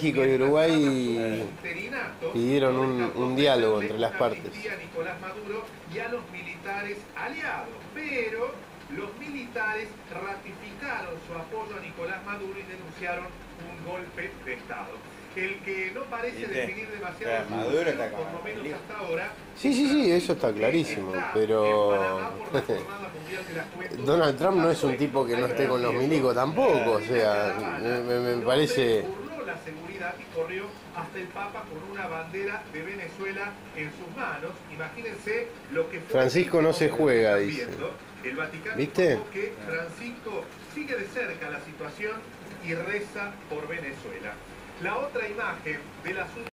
México y Uruguay pidieron un, un diálogo entre las partes. Nicolás Maduro y a los militares aliados, pero los militares ratificaron su apoyo a Nicolás Maduro y denunciaron un golpe de Estado. El que no parece definir demasiado Maduro está por lo menos hasta ahora. Sí, sí, sí, eso está clarísimo, pero Donald Trump no es un tipo que no esté con los milicos tampoco, o sea, me- me parece... Y corrió hasta el Papa con una bandera de Venezuela en sus manos. Imagínense lo que fue Francisco no se juega, dice. El Vaticano ¿Viste? que Francisco sigue de cerca la situación y reza por Venezuela. La otra imagen del asunto